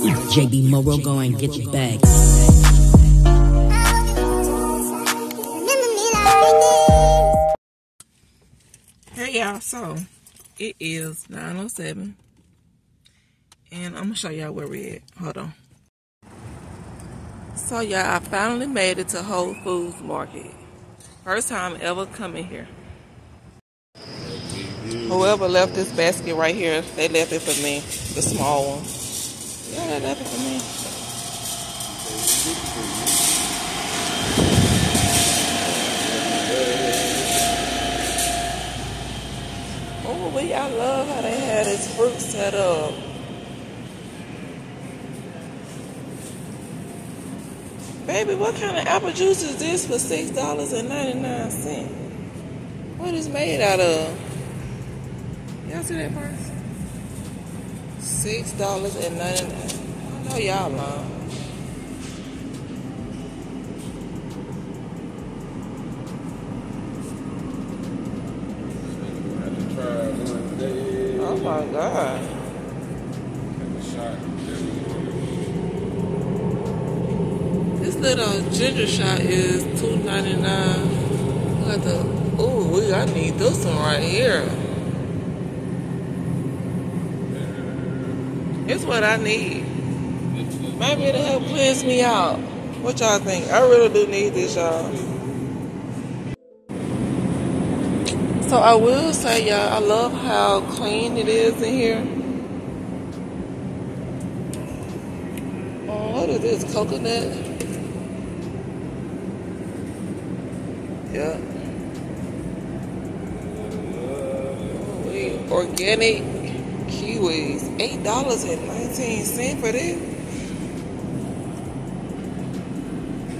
JB Morrow, go and get your bag. Hey y'all, so it is 907 and I'm gonna show y'all where we at. Hold on. So y'all, I finally made it to Whole Foods Market. First time ever coming here. Whoever left this basket right here, they left it for me. The small one. Oh, we I love how they had this fruit set up. Baby, what kind of apple juice is this for six dollars and ninety nine cents? What is made out of? Y'all see that price? Six dollars and ninety nine. I know y'all lying. Oh my god. This little ginger shot is two ninety nine. What the? Oh, I need this one right here. It's what I need. Maybe it'll help cleanse me out. What y'all think? I really do need this, y'all. So I will say, y'all, I love how clean it is in here. Oh, what is this? Coconut? Yeah. Organic kiwis. Eight dollars and nineteen cents for this.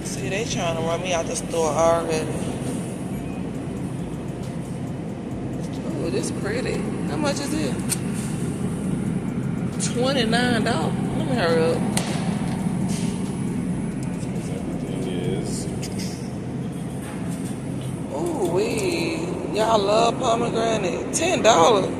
See, they trying to run me out the store already. Oh, this pretty. How much is it? Twenty nine dollars. Let me hurry up. Ooh, we y'all love pomegranate. Ten dollars.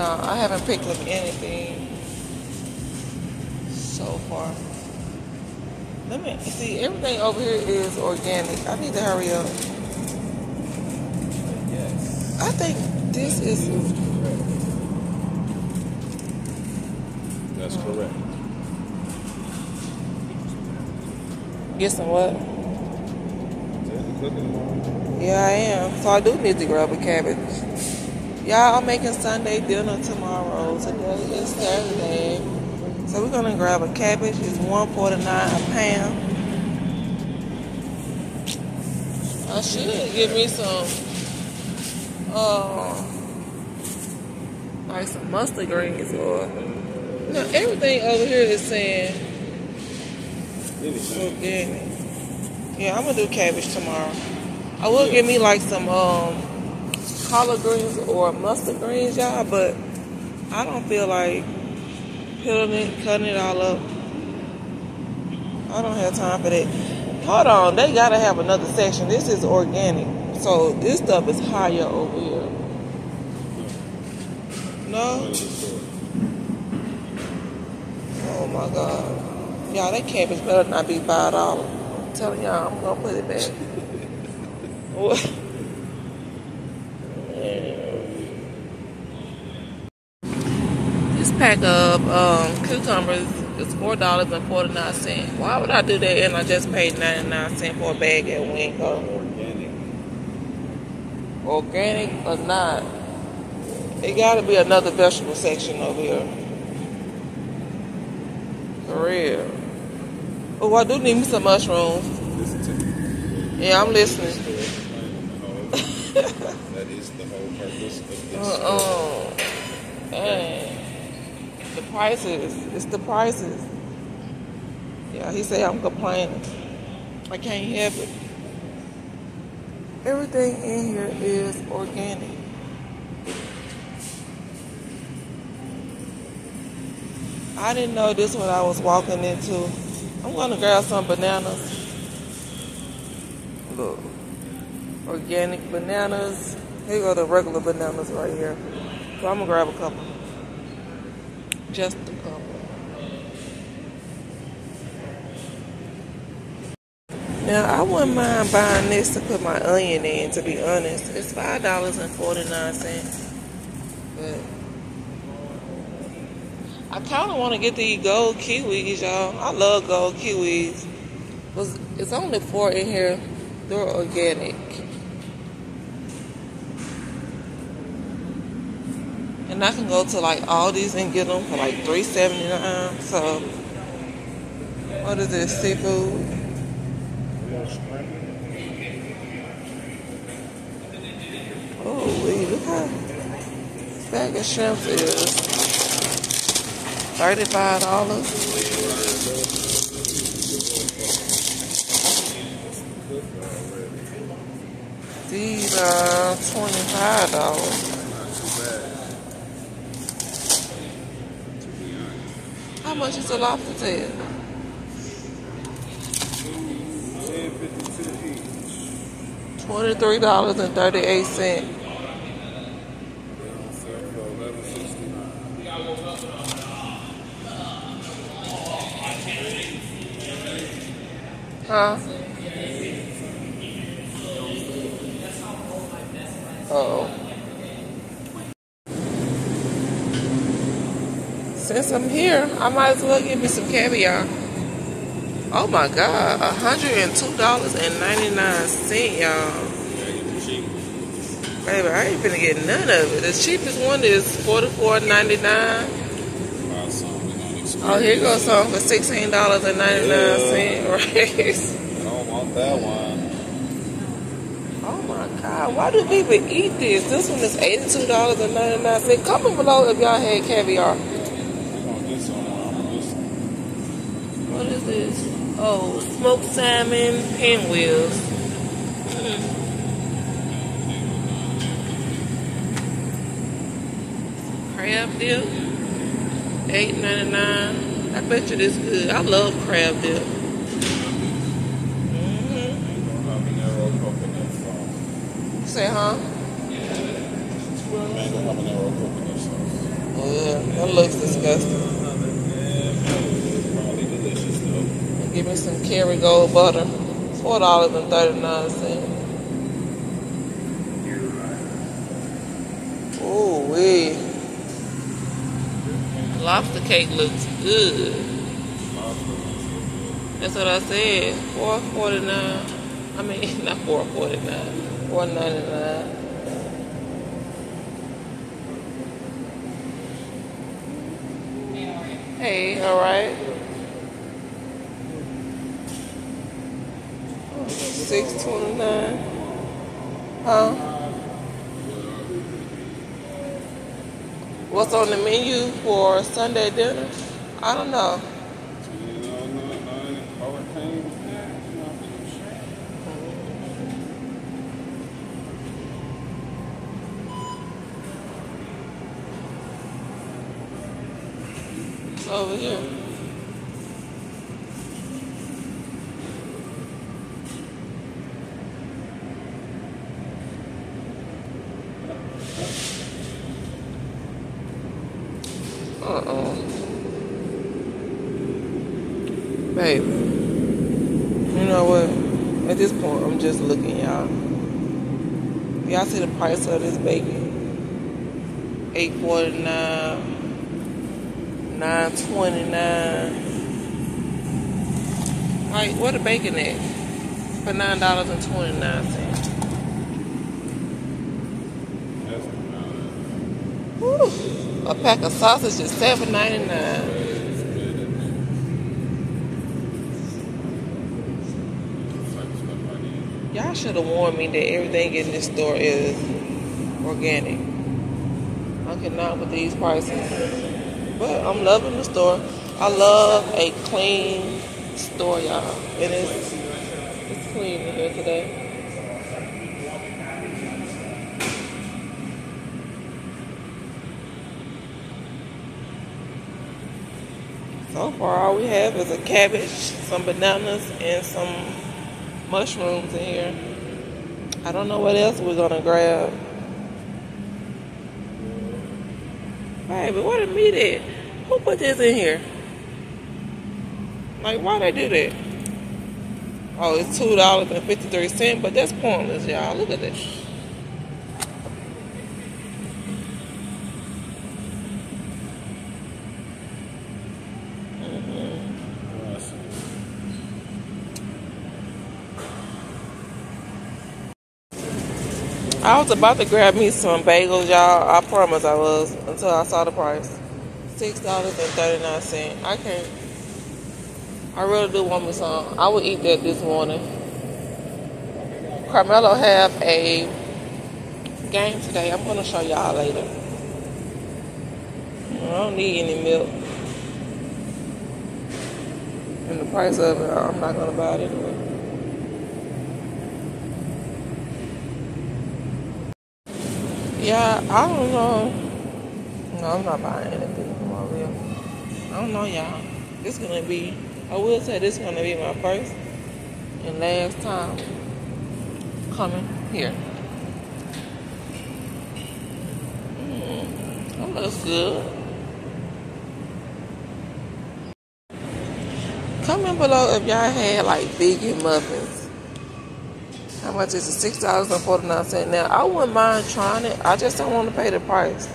Yeah, I haven't picked up anything so far. Let me see. Everything over here is organic. I need to hurry up. Yes. I think this is. That's correct. Get some what? Is that the cooking tomorrow? Yeah, I am. So I do need to grab a cabbage. Y'all, I'm making Sunday dinner tomorrow. Today is Saturday. So we're gonna grab a cabbage. It's one forty nine a pound. I should give me some uh like some mustard greens or no everything over here is saying organic. Yeah, I'm gonna do cabbage tomorrow. I will give me like some um collard greens or mustard greens, y'all, but I don't feel like peeling it, cutting it all up. I don't have time for that. Hold on, they gotta have another section. This is organic, so this stuff is higher over here. No? Oh my god. Y'all, that cabbage better not be five dollars. I'm telling y'all, I'm gonna put it back. What? This pack of um, cucumbers is four dollars and forty nine cents. Why would I do that and I just paid ninety nine cents for a bag at Winco? Organic. Organic or not? It gotta be another vegetable section over here. For real. Oh, I do need me some mushrooms. Listen to me. Yeah, I'm listening. that is the whole purpose of this. Uh-uh. Dang. The prices. It's the prices. Yeah, he said I'm complaining. I can't help it. Everything in here is organic. I didn't know this when I was walking into. I'm gonna grab some bananas. Look. Organic bananas. Here go the regular bananas right here. So I'm gonna grab a couple. Just a couple. Now I wouldn't mind buying this to put my onion in, to be honest. It's five dollars and forty nine cents. But I kinda wanna get the gold kiwis, y'all. I love gold kiwis. It's only four in here. They're organic. And I can go to like Aldi's and get them for like three seventy nine. So what is this? Seafood? Oh, look how bag of shrimp is thirty-five dollars. These are twenty-five dollars. How much is a lobster tail? Twenty-three dollars and thirty-eight cents. Huh? oh. Since I'm here, I might as well give me some caviar. Oh my god, $102.99, y'all. Baby, I ain't finna get none of it. The cheapest one is $44.99. Oh, here goes some for $16.99, yeah. right? I don't want that one. Oh my god, why do people eat this? This one is $82.99. Comment below if y'all had caviar. What is this? Oh, smoked salmon, pinwheels. Mm. Crab dip, eight ninety nine. I bet you this is good. I love crab dip. Mm-hmm. Say, huh? Mango habanero coconut sauce. Oh, yeah, that looks disgusting. Give me some Kerrygold butter. Four dollars and thirty nine cents. Oh wee. Lobster cake looks good. That's what I said. Four forty nine. I mean not four forty nine. Four ninety nine. Hey, all right. Six twenty nine. Huh? What's on the menu for Sunday dinner? I don't know. Over here. Uh-uh. Babe. You know what? At this point, I'm just looking, y'all. Y'all see the price of this bacon? Eight forty nine, nine twenty nine. Like, what the bacon at? For nine dollars and twenty nine cents. A pack of sausage is seven ninety nine. Y'all should have warned me that everything in this store is organic. I cannot with these prices. But I'm loving the store. I love a clean store, y'all. It's it's clean in here today. So far, all we have is a cabbage, some bananas, and some mushrooms in here. I don't know what else we're gonna grab. Baby, what the meat at? Who put this in here? Like, why they do that? Oh, it's two dollars and fifty three cent, but that's pointless, y'all. Look at this. I was about to grab me some bagels, y'all. I promise I was until I saw the price. Six dollars and thirty nine cent. I can't. I really do want me some. I would eat that this morning. Carmelo have a game today. I'm gonna show y'all later. I don't need any milk. And the price of it, I'm not gonna buy it anyway. Yeah, I don't know. No, I'm not buying anything from over here. I don't know, y'all. This is gonna be. I will say this is gonna be my first and last time coming here. Mm, that looks good. Comment below if y'all had like vegan muffins. How much is it? Six dollars and forty nine cents. Now I wouldn't mind trying it. I just don't want to pay the price.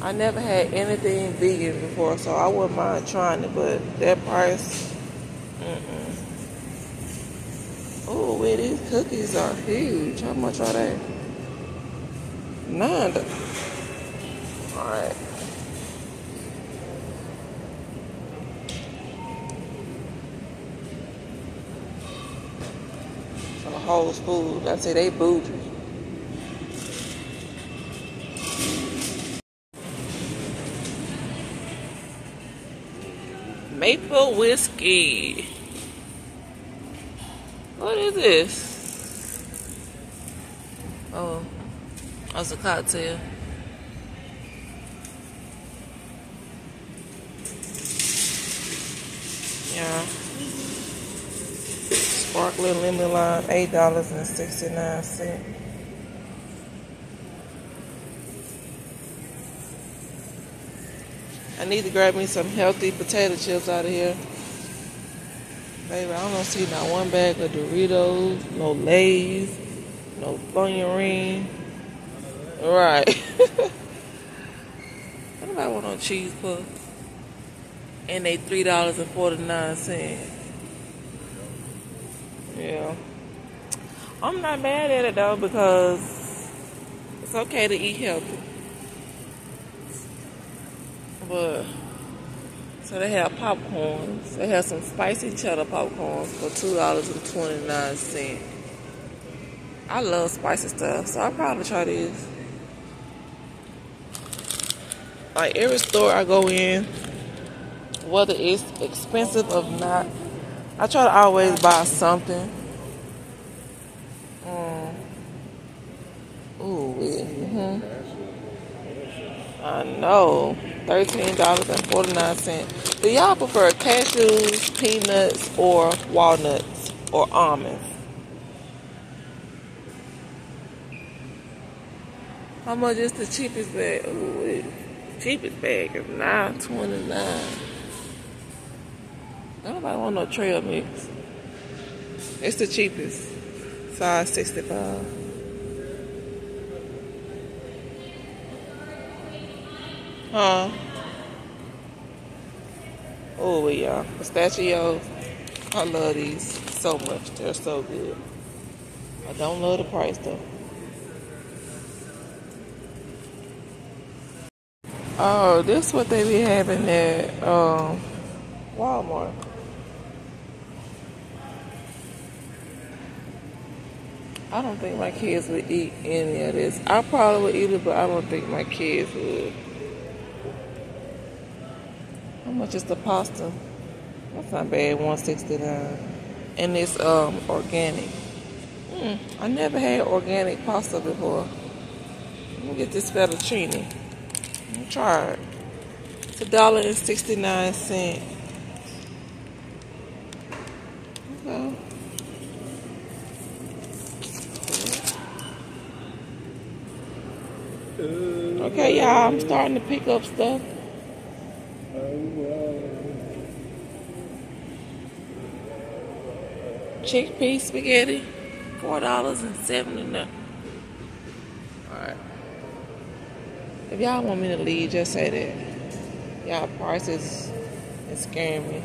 I never had anything vegan before, so I wouldn't mind trying it. But that price. Oh, wait, these cookies are huge. How much are they? Nine. All right. Whole Foods. I say they bougie. Maple whiskey. What is this? Oh, that's a cocktail. Yeah sparkling lemon lime, $8.69. I need to grab me some healthy potato chips out of here. Baby, I don't see not one bag of Doritos, no Lay's, no Funyuns Right. Anybody want no cheese puffs? And they $3.49. Yeah. I'm not mad at it though because it's okay to eat healthy. But so they have popcorns. They have some spicy cheddar popcorns for two dollars and twenty nine cent. I love spicy stuff, so I'll probably try this. Like every store I go in, whether it's expensive or not, I try to always buy something. Mm. Ooh, mm-hmm. I know. Thirteen dollars and forty nine cents. Do y'all prefer cashews, peanuts, or walnuts or almonds? How much is the cheapest bag? Ooh, cheapest bag is nine twenty nine. Nobody want no trail mix. It's the cheapest. Size sixty five. Huh? Oh yeah, pistachios. I love these so much. They're so good. I don't love the price though. Oh, this is what they be having at um, Walmart. I don't think my kids would eat any of this. I probably would eat it, but I don't think my kids would. How much is the pasta? That's not bad, one sixty nine. And it's um organic. Mm, I never had organic pasta before. Let me get this fettuccine. Let me try it. It's a dollar and sixty nine cent. Okay, Okay, y'all, I'm starting to pick up stuff. Chickpea spaghetti, four dollars and seventy nine. Alright. If y'all want me to leave, just say that. Y'all prices is scaring me.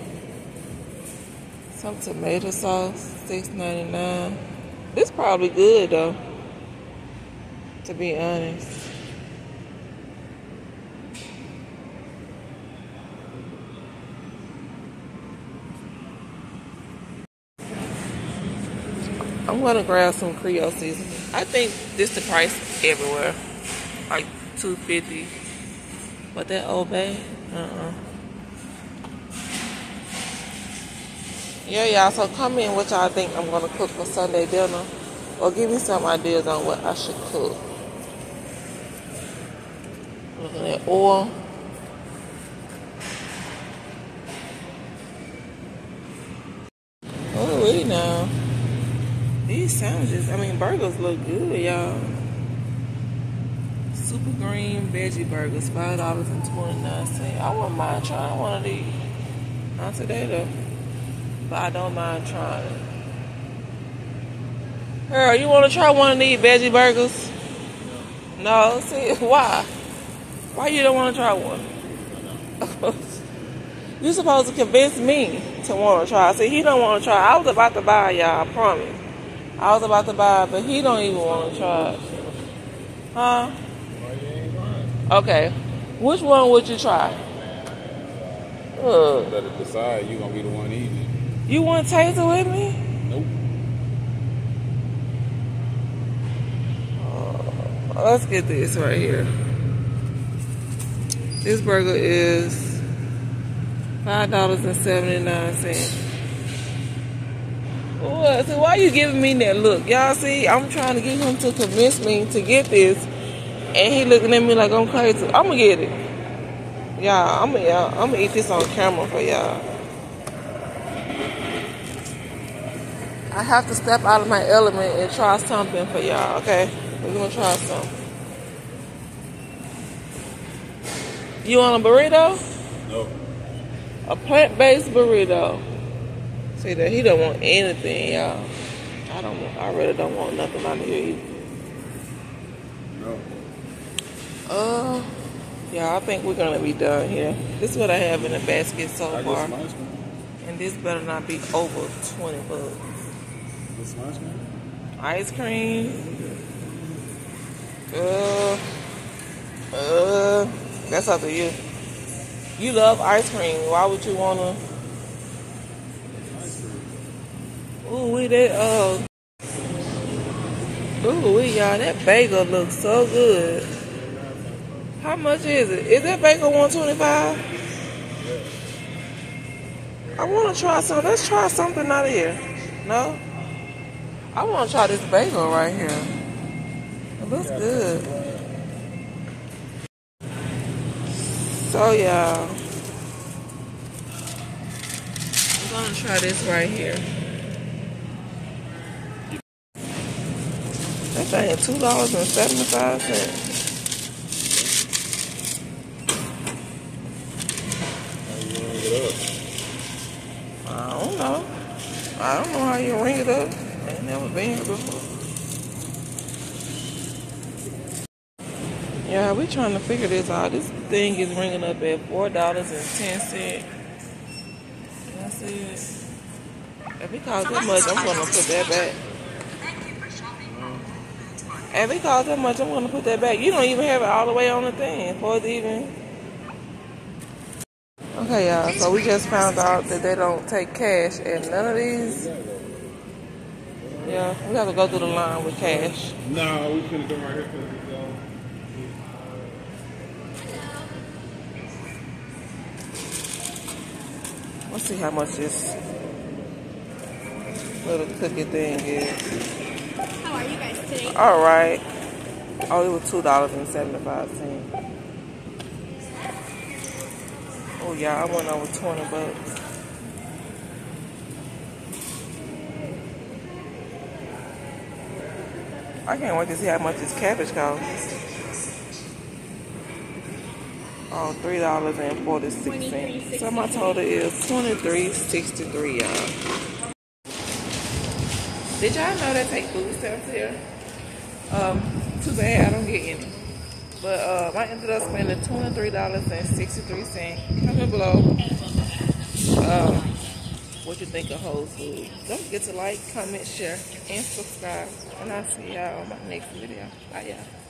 Some tomato sauce, six ninety nine. This probably good though. To be honest. Gonna grab some Creole seasoning. I think this the price everywhere, like two fifty. But that Old Bay, uh uh. Yeah, y'all. So come in what y'all think I'm gonna cook for Sunday dinner, or give me some ideas on what I should cook. Looking at oil. Oh, wait now. These sandwiches, I mean burgers look good, y'all. Super green veggie burgers, five dollars and twenty nine cents. I wouldn't mind trying one of these. Not today though. But I don't mind trying it. Girl, you wanna try one of these veggie burgers? No, see why? Why you don't wanna try one? you supposed to convince me to wanna try. See he don't wanna try. I was about to buy y'all, I promise. I was about to buy it, but he don't even want to try it. Huh? Okay. Which one would you try? Better decide you gonna be the one eating. You want to taste it with me? Nope. Uh, let's get this right here. This burger is five dollars and seventy nine cents. What? So why you giving me that look? Y'all see, I'm trying to get him to convince me to get this, and he looking at me like I'm crazy. I'm gonna get it. Y'all, I'm gonna, y'all, I'm gonna eat this on camera for y'all. I have to step out of my element and try something for y'all. Okay, we're gonna try something. You want a burrito? No. A plant-based burrito. See that he don't want anything, y'all. I don't. want- I really don't want nothing out of here either. No. Uh, yeah, I think we're gonna be done here. This is what I have in the basket so I far, get some ice cream. and this better not be over twenty bucks. Some ice cream. Ice cream. Uh, uh, that's up to you. You love ice cream. Why would you wanna? Ooh, we that uh. Ooh, we y'all that bagel looks so good. How much is it? Is that bagel one twenty five? I want to try some. Let's try something out of here. No. I want to try this bagel right here. It looks good. So y'all, I'm gonna try this right here. Thing is two dollars and seventy five cents. I don't know. I don't know how you ring it up. I ain't never been here before. Yeah, we trying to figure this out. This thing is ringing up at four dollars and ten cents. That's it. If it costs that much, I'm gonna put that back. If it costs that much, I'm gonna put that back. You don't even have it all the way on the thing for it even. Okay, y'all. So we just found out that they don't take cash at none of these. Yeah, we have to go through the line with cash. No, we finna go right here. Go. Let's see how much this little cookie thing is. How are you guys today? All right. Oh, it was two dollars and seventy-five cents. Oh yeah, I went over twenty bucks. I can't wait to see how much this cabbage costs. Oh, three dollars and forty six cents. So my total is twenty three sixty three, y'all. Did y'all know they take food stamps here? Um, too bad I don't get any. But uh, I ended up spending twenty three dollars and sixty three cents. Comment below. Um, what you think of Whole Foods? Don't forget to like, comment, share, and subscribe. And I'll see y'all on my next video. Bye, y'all.